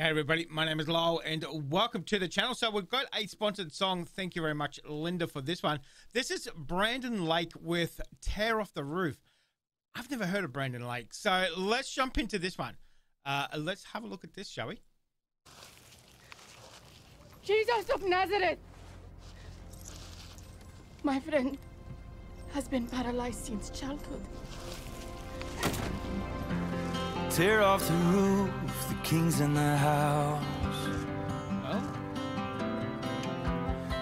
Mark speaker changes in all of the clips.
Speaker 1: Hey everybody, my name is Lyle and welcome to the channel. So we've got a sponsored song. Thank you very much, Linda, for this one. This is Brandon Lake with Tear Off the Roof. I've never heard of Brandon Lake. So let's jump into this one. Uh, let's have a look at this, shall we?
Speaker 2: Jesus of Nazareth! My friend has been paralyzed since childhood.
Speaker 3: Tear off the roof, the king's in the house.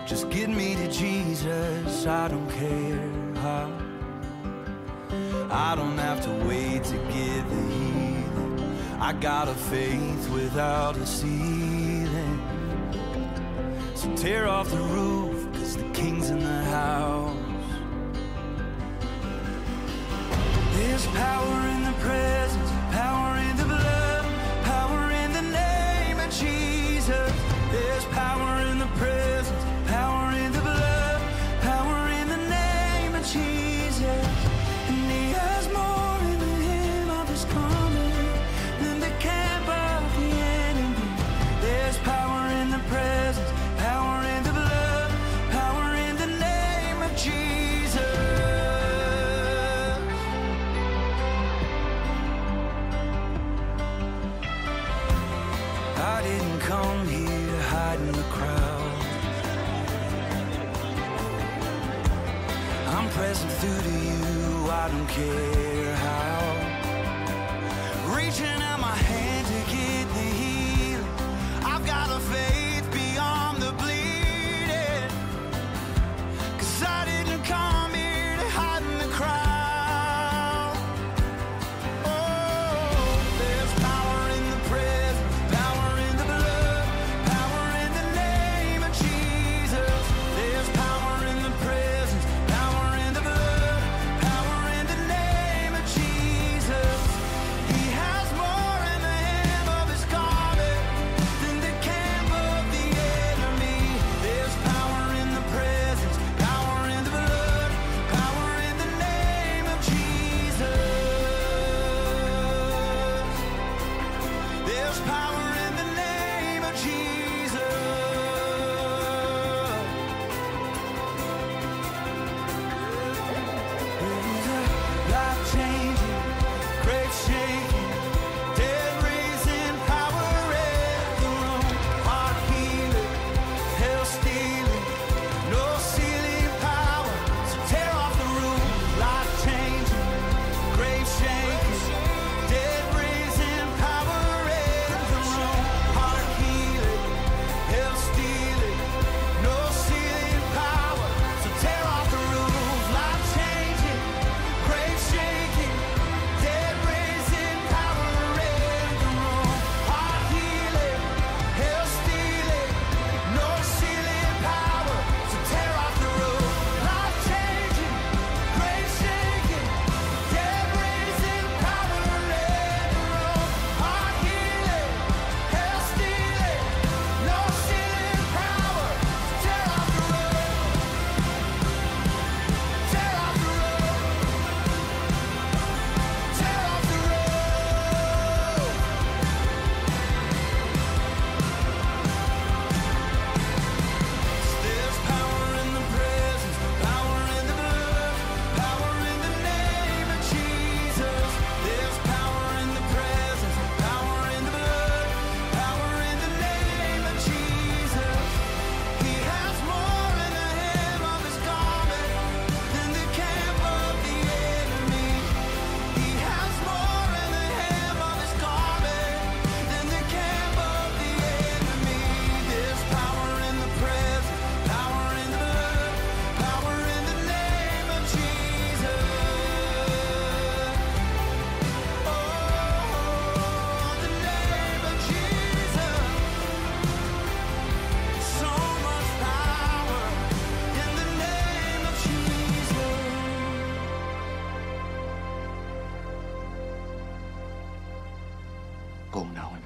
Speaker 3: Just get me to Jesus, I don't care how. I don't have to wait to get the healing. I got a faith without a ceiling. So tear off the roof, cause the king's in the house. There's power come here in the crowd. I'm present through to you, I don't care how. Reaching out my hand to get the healing.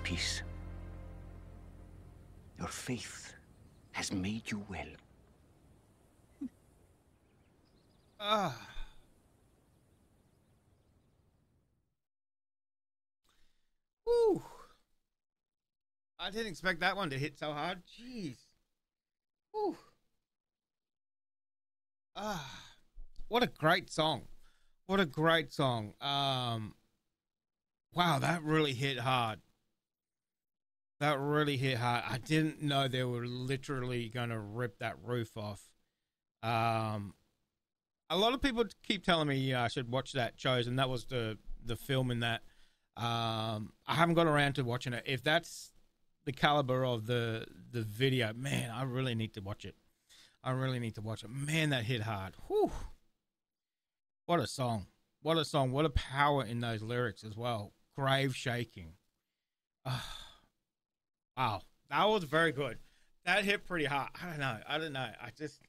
Speaker 4: Peace. Your faith has made you well. Ah.
Speaker 1: Whew. I didn't expect that one to hit so hard. Jeez. Whew. Ah, what a great song. What a great song. Um, wow, that really hit hard. That really hit hard. I didn't know they were literally going to rip that roof off. Um, a lot of people keep telling me uh, I should watch The Chosen, and that was the the film in that. Um, I haven't got around to watching it. If that's the caliber of the the video, man, I really need to watch it. I really need to watch it. Man, that hit hard. Whew. What a song. What a song. What a power in those lyrics as well. Grave shaking. Ah. Wow. That was very good. That hit pretty hard. I don't know. I don't know. I just.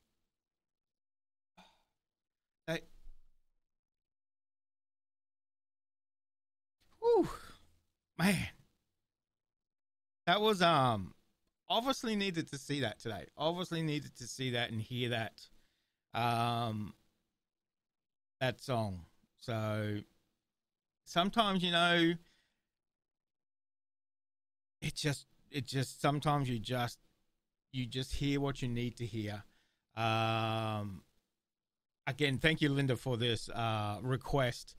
Speaker 1: That. Whew. Man. That was um obviously needed to see that today. Obviously needed to see that and hear that um that song. So sometimes you know it just it just sometimes you just you just hear what you need to hear. Um again, thank you Linda for this uh request.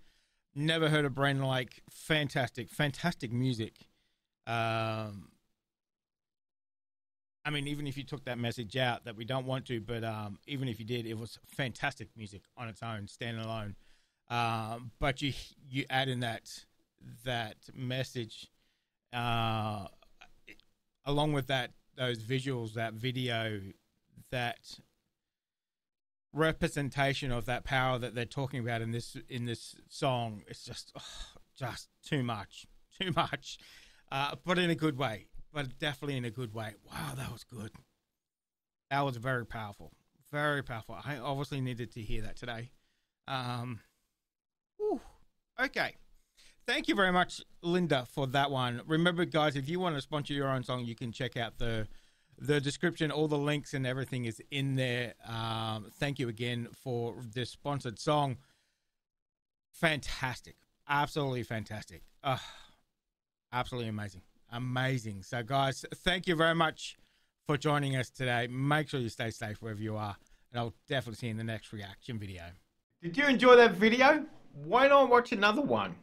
Speaker 1: Never heard a Brandon Lake fantastic, fantastic music. Um I mean, even if you took that message out that we don't want to, but um, even if you did, it was fantastic music on its own, standing alone. Um, but you you add in that that message, uh, along with that those visuals, that video, that representation of that power that they're talking about in this in this song. It's just oh, just too much, too much, uh, but in a good way but definitely in a good way. Wow, that was good. That was very powerful. Very powerful. I obviously needed to hear that today. Um, whew. okay. Thank you very much, Linda, for that one. Remember, guys, if you want to sponsor your own song, you can check out the the description. All the links and everything is in there. Um, thank you again for this sponsored song. Fantastic. Absolutely fantastic. Uh, absolutely amazing amazing. So, guys, thank you very much for joining us today. Make sure you stay safe wherever you are, and I'll definitely see you in the next reaction video. Did you enjoy that video? Why not watch another one?